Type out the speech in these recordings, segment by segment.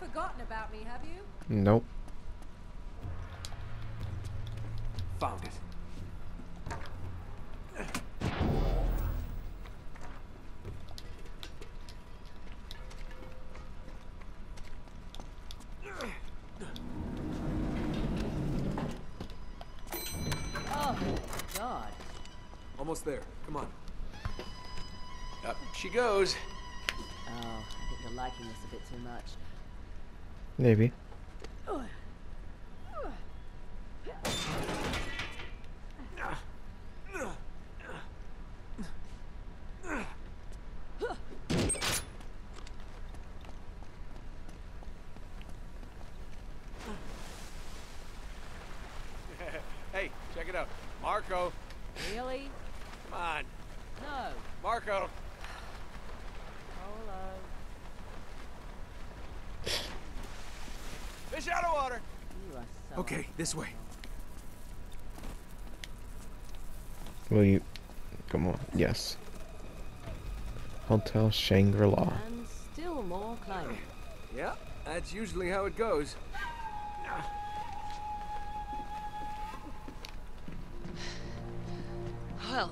forgotten about me, have you? Nope. Found it. Oh, God. Almost there. Come on. Up she goes. Oh, I think you're liking this a bit too much. Maybe. hey, check it out. Marco. Really? Come on. No. Marco. Hello. Fish out of water. You are so Okay, this way. Will you? Come on. Yes. Hotel Shangri-La. And still more climbing. Yeah, that's usually how it goes. Well,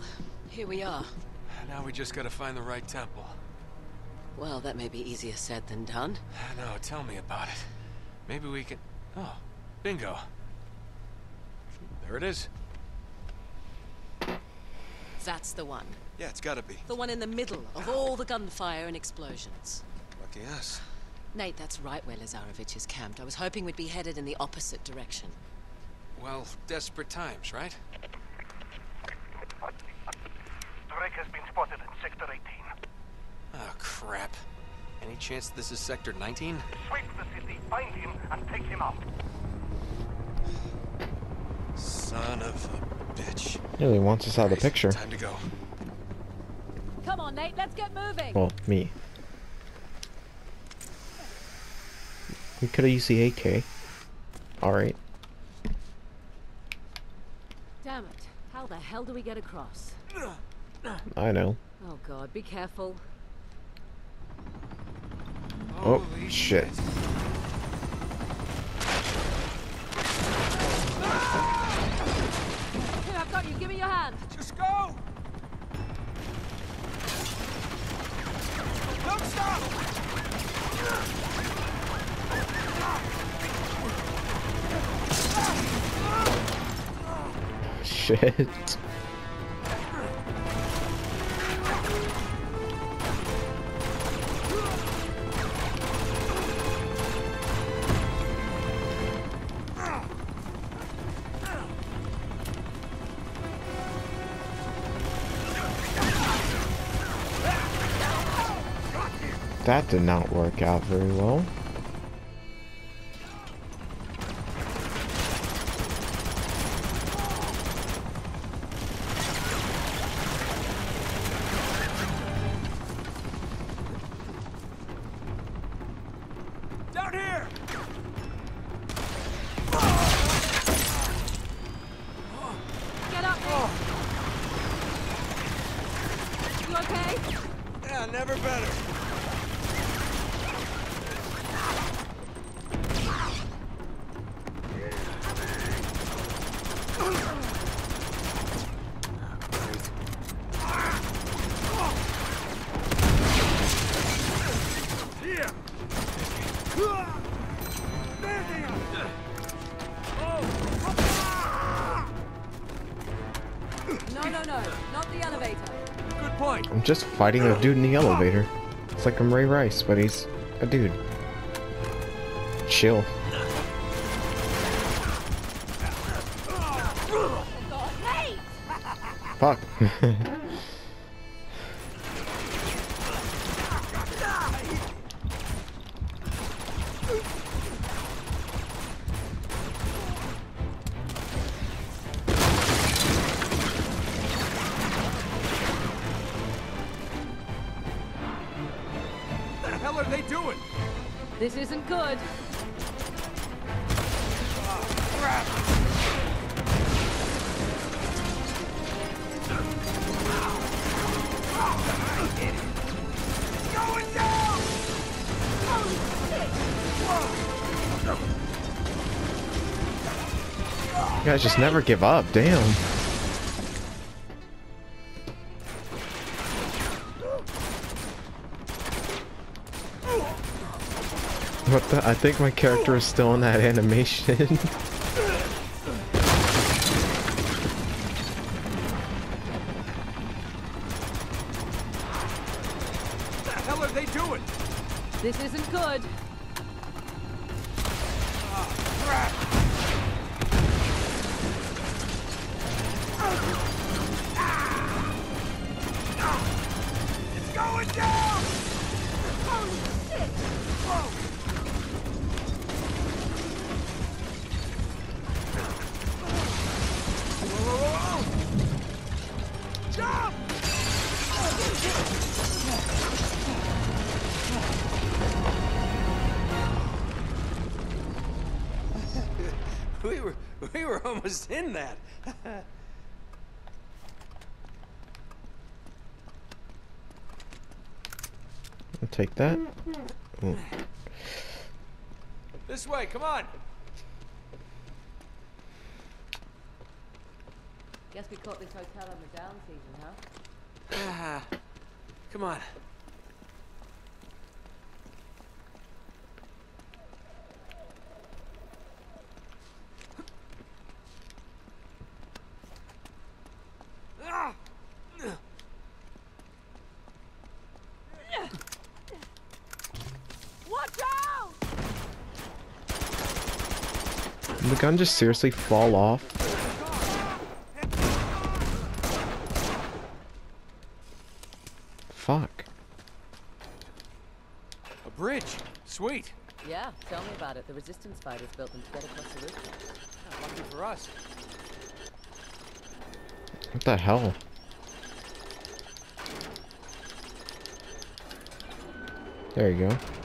here we are. Now we just gotta find the right temple. Well, that may be easier said than done. No, tell me about it. Maybe we can... Oh, bingo. There it is. That's the one. Yeah, it's gotta be. The one in the middle of all the gunfire and explosions. Lucky us. Nate, that's right where Lazarevich is camped. I was hoping we'd be headed in the opposite direction. Well, desperate times, right? Drake has been spotted in Sector 18. Oh, crap. Any chance this is Sector 19? Sweep the city, find him, and take him out. Son of a bitch. He really wants us out of the picture. Time to go. Come on, Nate, let's get moving. Well, me. We could have used the AK. Alright. Damn it. How the hell do we get across? I know. Oh, God, be careful. Oh, Holy shit. Here, got you. Give me your hand. Just go! Don't stop! Oh, shit. Did not work out very well. Just fighting a dude in the elevator. It's like I'm Ray Rice, but he's a dude. Chill. Fuck. What are they doing? This isn't good. You guys just never give up, damn. What the? I think my character is still in that animation. We were almost in that. I'll take that. Oh, This way, come on! Guess we caught this hotel on the down season, huh? Ah, come on. Ah! Watch out! Did the gun just seriously fall off? Fuck. A bridge! Sweet! Yeah, tell me about it. The resistance fighters built them to get across the roof. Lucky for us. What the hell? There you go.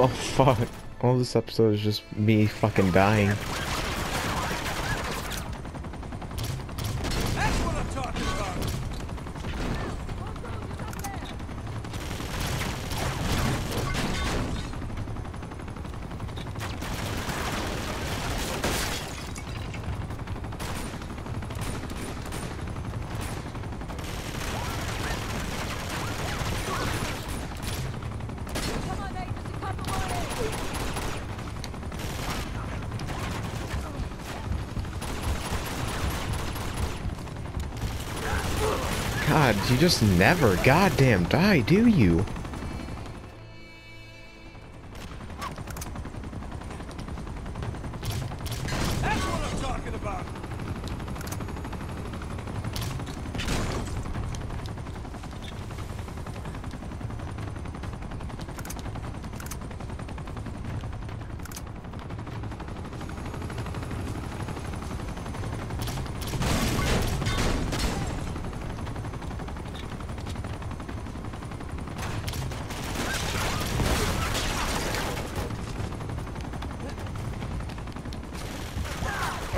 Oh fuck. All this episode is just me fucking dying. That's what I'm talking about! Come on, Nate, just a couple more hits. God, you just never goddamn die, do you? That's what I'm talking about!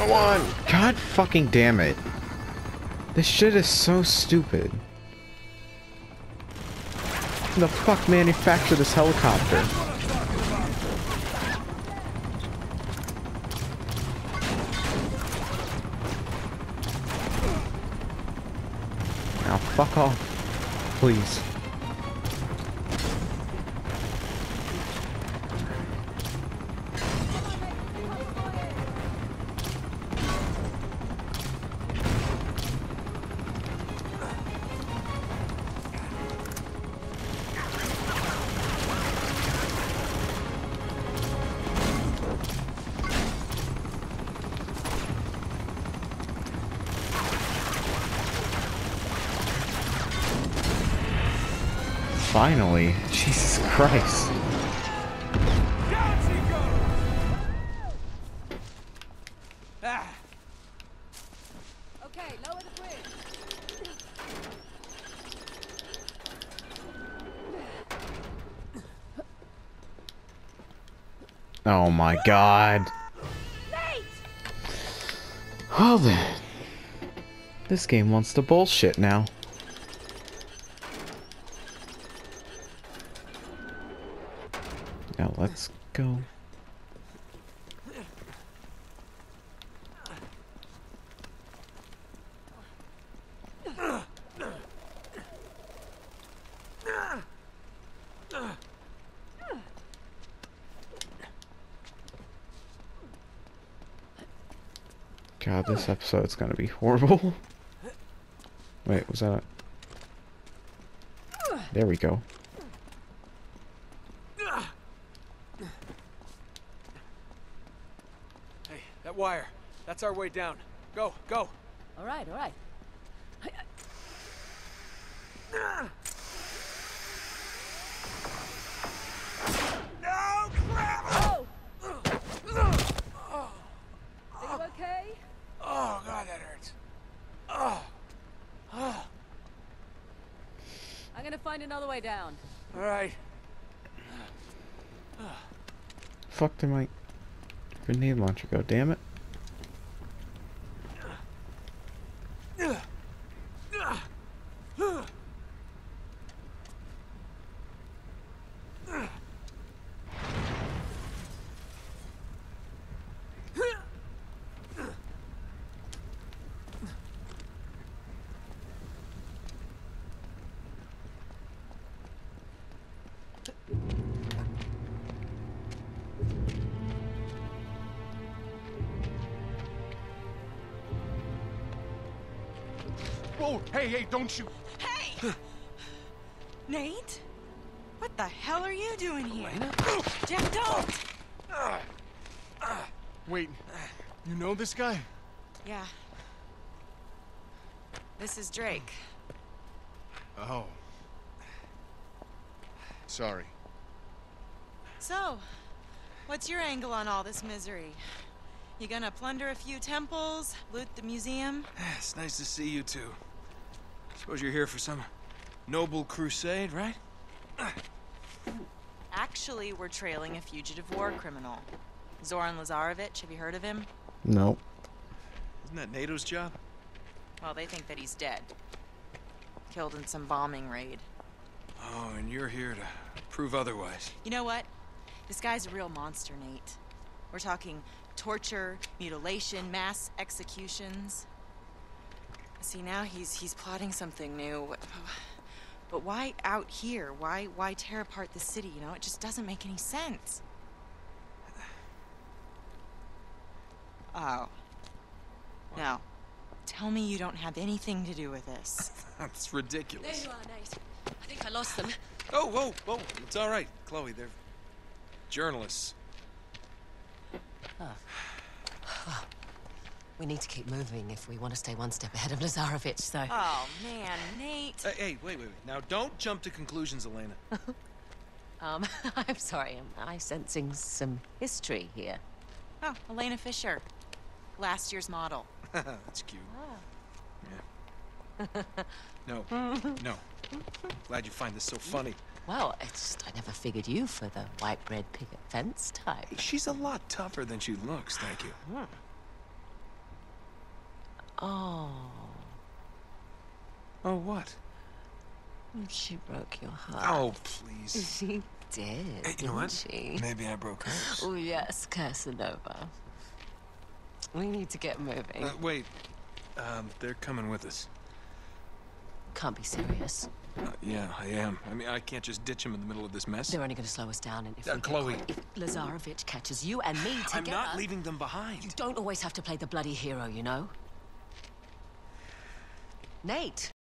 Come on! God fucking damn it. This shit is so stupid. Who the fuck manufactured this helicopter? Now fuck off. Please. Finally. Jesus Christ. Down she goes! Ah! Okay, lower the bridge. Oh my god. Well then. This game wants to bullshit now. Now let's go. God, this episode's gonna be horrible. Wait, was that? There we go. Hey, that wire. That's our way down. Go, go. All right, all right. No, crap! Oh! Are you okay? Oh, God, that hurts. Oh, I'm gonna find another way down. all right. Fuck did my grenade launcher go? Damn it. Whoa, hey, hey, don't you. Hey! Nate? What the hell are you doing here? Jeff, don't! Wait, you know this guy? Yeah. This is Drake. Oh. Sorry. So, what's your angle on all this misery? You gonna plunder a few temples, loot the museum? It's nice to see you two. Suppose you're here for some noble crusade, right? Actually, we're trailing a fugitive war criminal. Zoran Lazarevich, have you heard of him? No. Isn't that NATO's job? Well, they think that he's dead. Killed in some bombing raid. Oh, and you're here to prove otherwise. You know what? This guy's a real monster, Nate. We're talking torture, mutilation, mass executions. See, now he's he's plotting something new. But why out here? Why why tear apart the city, you know? It just doesn't make any sense. Oh. No. Tell me you don't have anything to do with this. That's ridiculous. There ridiculous. you are, Nate. I think I lost them. Oh, whoa, whoa. It's all right, Chloe. They're journalists. Oh. We need to keep moving if we want to stay one step ahead of Lazarevich, so... Oh man, Nate. Hey, hey, wait, wait, wait. Now, don't jump to conclusions, Elena. Um, I'm sorry, am I sensing some history here? Oh, Elena Fisher. Last year's model. That's cute. Yeah. No, no. Glad you find this so funny. Well, it's just I never figured you for the white bread picket fence type. She's a lot tougher than she looks, thank you. Oh, Oh, what? she broke your heart. Oh, please. She did, Hey, you know what? she? Maybe I broke hers. Oh, yes, Casanova. We need to get moving. Uh, wait. Um, they're coming with us. Can't be serious. Uh, yeah, I am. I mean, I can't just ditch him in the middle of this mess. They're only going to slow us down, and if Uh, Chloe. caught- if Lazarevich catches you and me together, I'm not leaving them behind. You don't always have to play the bloody hero, you know. Nate.